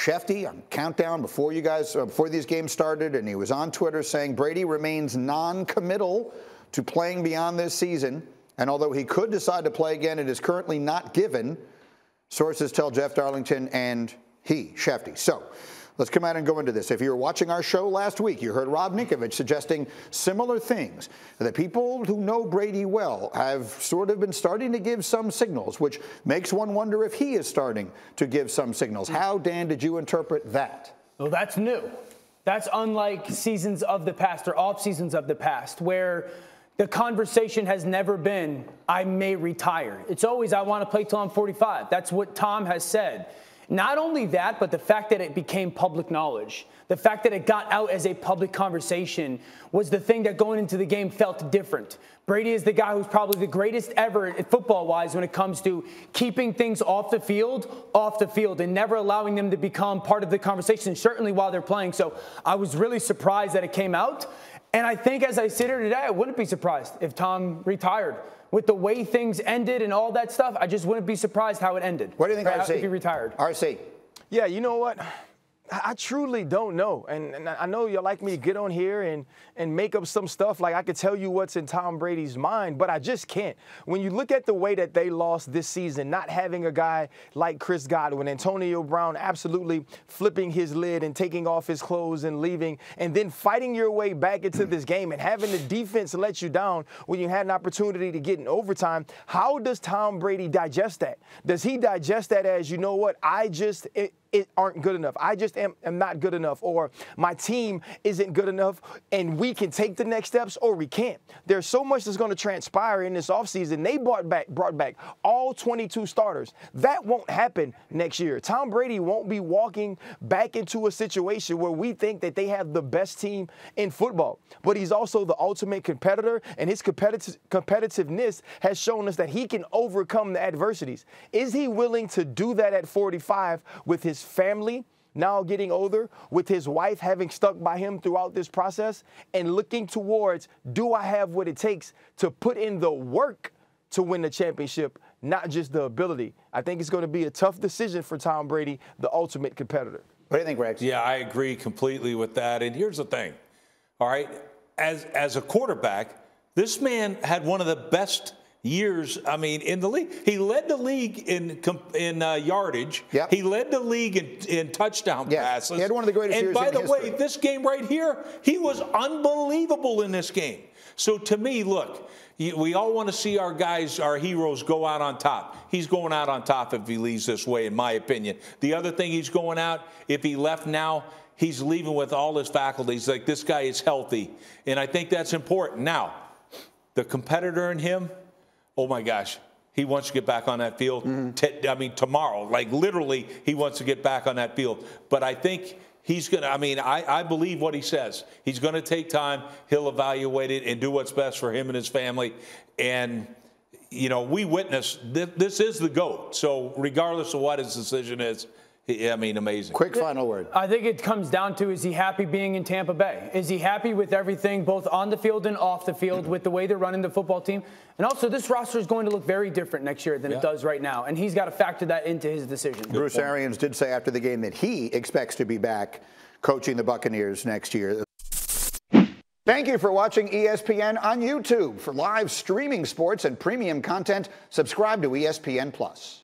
Schefty on countdown before you guys uh, before these games started, and he was on Twitter saying Brady remains non-committal to playing beyond this season, and although he could decide to play again, it is currently not given. Sources tell Jeff Darlington and he, Schefty. So. Let's come out and go into this. If you were watching our show last week, you heard Rob Ninkovich suggesting similar things. The people who know Brady well have sort of been starting to give some signals, which makes one wonder if he is starting to give some signals. Mm-hmm. How, Dan, did you interpret that? Well, that's new. That's unlike seasons of the past or off seasons of the past, where the conversation has never been, I may retire. It's always, I want to play till I'm 45. That's what Tom has said. Not only that, but the fact that it became public knowledge, the fact that it got out as a public conversation was the thing that going into the game felt different. Brady is the guy who's probably the greatest ever football wise when it comes to keeping things off the field, off the field, and never allowing them to become part of the conversation, certainly while they're playing. So I was really surprised that it came out. And I think as I sit here today, I wouldn't be surprised if Tom retired with the way things ended and all that stuff, I just wouldn't be surprised how it ended. What do you think, right, RC? If he retired. RC. Yeah, you know what? I truly don't know. And, and, I know you like me to get on here and, and make up some stuff. Like I could tell you what's in Tom Brady's mind, but I just can't. When you look at the way that they lost this season, not having a guy like Chris Godwin, Antonio Brown absolutely flipping his lid and taking off his clothes and leaving, and then fighting your way back into this game and having the defense let you down when you had an opportunity to get in overtime, how does Tom Brady digest that? Does he digest that as, you know what, I just, aren't good enough. I just am, am, not good enough, or my team isn't good enough, and we can take the next steps or we can't. There's so much that's going to transpire in this offseason. They brought back brought back all 22 starters. That won't happen next year. Tom Brady won't be walking back into a situation where we think that they have the best team in football. But he's also the ultimate competitor, and his competitive competitiveness has shown us that he can overcome the adversities. Is he willing to do that at 45 with his family now getting older, with his wife having stuck by him throughout this process, and looking towards do I have what it takes to put in the work to win the championship, not just the ability? I think it's going to be a tough decision for Tom Brady, the ultimate competitor. What do you think, Rex? Yeah, I agree completely with that. And here's the thing all right, as, as a quarterback, this man had one of the best years. I mean, in the league, he led the league in in uh, yardage. Yep. He led the league in, in touchdown yeah. passes. He had one of the greatest and years. by the history. way, this game right here, he was unbelievable in this game. So to me, look, we all want to see our guys, our heroes, go out on top. He's going out on top if he leaves this way, in my opinion. The other thing he's going out, if he left now, he's leaving with all his faculties. Like this guy is healthy, and I think that's important. Now, the competitor in him oh my gosh, he wants to get back on that field. Mm-hmm. I mean, tomorrow, like literally, he wants to get back on that field. But I think he's going to, I mean, I, I believe what he says. He's going to take time, he'll evaluate it and do what's best for him and his family. And, you know, we witness this, this is the GOAT. So, regardless of what his decision is, I mean, amazing. Quick final word. I think it comes down to is he happy being in Tampa Bay? Is he happy with everything, both on the field and off the field, with the way they're running the football team? And also, this roster is going to look very different next year than yeah. it does right now. And he's got to factor that into his decision. Bruce Arians did say after the game that he expects to be back coaching the Buccaneers next year. Thank you for watching ESPN on YouTube. For live streaming sports and premium content, subscribe to ESPN Plus.